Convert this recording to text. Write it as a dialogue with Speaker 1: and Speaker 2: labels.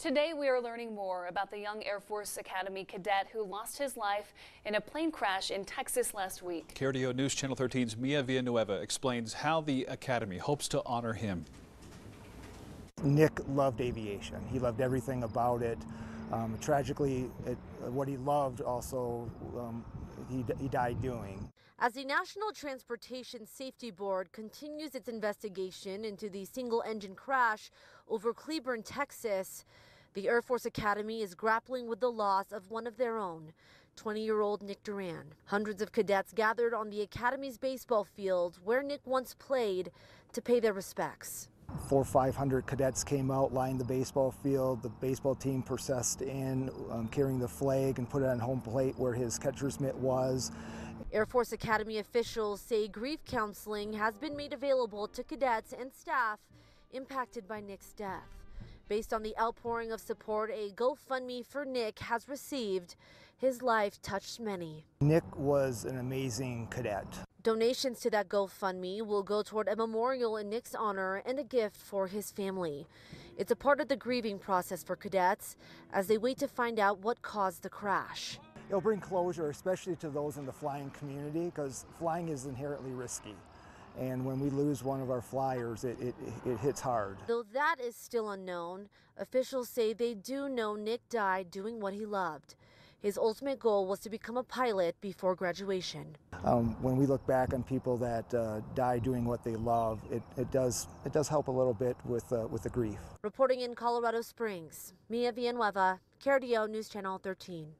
Speaker 1: Today, we are learning more about the young Air Force Academy cadet who lost his life in a plane crash in Texas last week.
Speaker 2: KRDO News Channel 13's Mia Villanueva explains how the Academy hopes to honor him.
Speaker 3: Nick loved aviation. He loved everything about it. Um, tragically, it, what he loved also, um, he, he died doing.
Speaker 4: As the National Transportation Safety Board continues its investigation into the single engine crash over Cleburne, Texas, the Air Force Academy is grappling with the loss of one of their own, 20 year old Nick Duran. Hundreds of cadets gathered on the Academy's baseball field where Nick once played to pay their respects.
Speaker 3: Four or five hundred cadets came out, lined the baseball field. The baseball team processed in, um, carrying the flag and put it on home plate where his catcher's mitt was.
Speaker 4: Air Force Academy officials say grief counseling has been made available to cadets and staff impacted by Nick's death. Based on the outpouring of support a GoFundMe for Nick has received, his life touched many.
Speaker 3: Nick was an amazing cadet.
Speaker 4: Donations to that GoFundMe will go toward a memorial in Nick's honor and a gift for his family. It's a part of the grieving process for cadets as they wait to find out what caused the crash.
Speaker 3: It'll bring closure, especially to those in the flying community, because flying is inherently risky. And when we lose one of our flyers, it, it, it hits hard.
Speaker 4: Though that is still unknown, officials say they do know Nick died doing what he loved. His ultimate goal was to become a pilot before graduation.
Speaker 3: Um, when we look back on people that uh, die doing what they love, it, it, does, it does help a little bit with, uh, with the grief.
Speaker 4: Reporting in Colorado Springs, Mia Villanueva, KRDO News Channel 13.